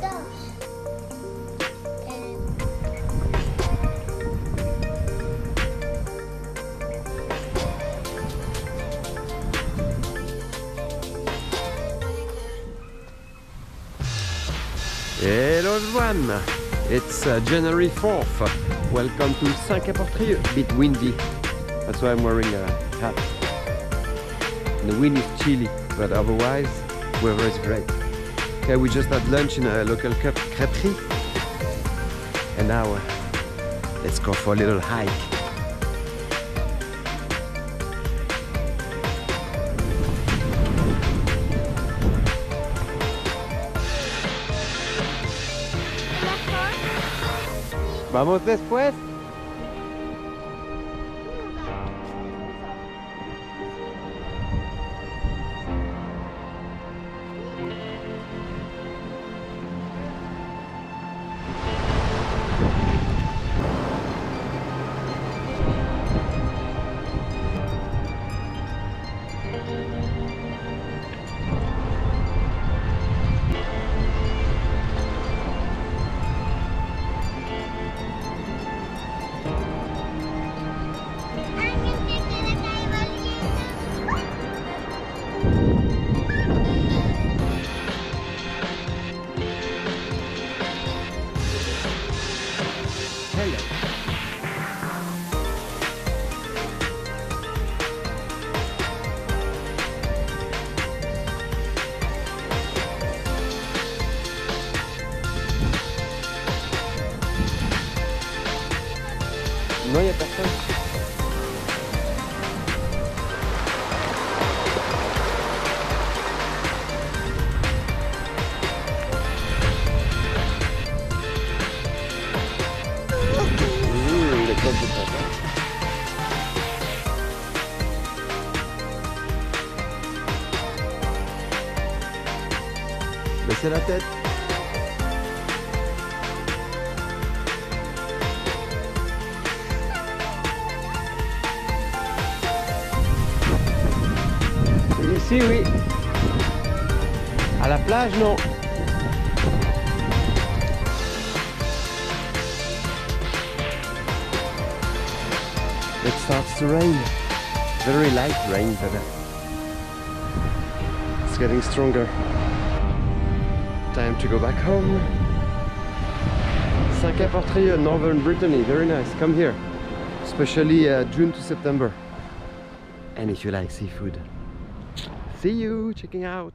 d'orge. Euh, Hello everyone! It's uh, January 4th. Welcome to Saint-Quay-Portrieux. Bit windy. That's why I'm wearing a hat. The wind is chilly, but otherwise, weather is great. Okay, we just had lunch in a local crêperie. And now, uh, let's go for a little hike. Vamos después. No hay atascón. Baissez la tête. Ici, oui. À la plage, non. It starts to rain. Very light rain, but it's getting stronger. Time to go back home. Saint-Quay-Portrieux, Northern Brittany. Very nice. Come here. Especially uh, June to September. And if you like seafood. See you checking out.